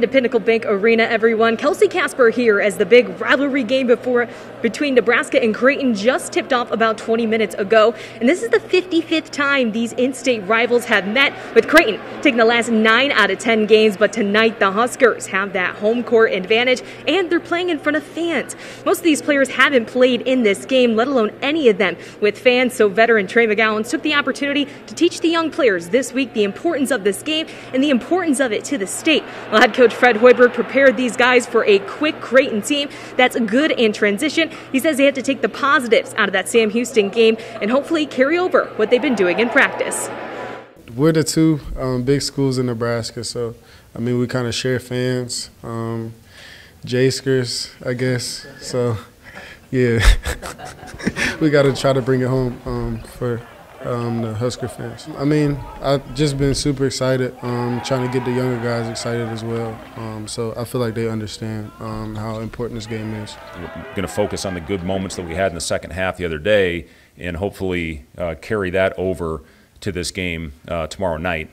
To Pinnacle Bank Arena, everyone. Kelsie Kasper here as the big rivalry game before between Nebraska and Creighton just tipped off about 20 minutes ago. And this is the 55th time these in-state rivals have met, with Creighton taking the last 9 out of 10 games. But tonight, the Huskers have that home court advantage, and they're playing in front of fans. Most of these players haven't played in this game, let alone any of them with fans. So veteran Trey McGowens took the opportunity to teach the young players this week the importance of this game and the importance of it to the state. Well, head coach Coach Fred Hoiberg prepared these guys for a quick Creighton team that's good in transition. He says they had to take the positives out of that Sam Houston game and hopefully carry over what they've been doing in practice. We're the two um, big schools in Nebraska, so I mean we kind of share fans. Um, Jayskers, I guess. So yeah, we got to try to bring it home um, for um, the Husker fans. I mean, I've just been super excited, um, trying to get the younger guys excited as well. Um, so I feel like they understand um, how important this game is. We're going to focus on the good moments that we had in the second half the other day and hopefully uh, carry that over to this game uh, tomorrow night.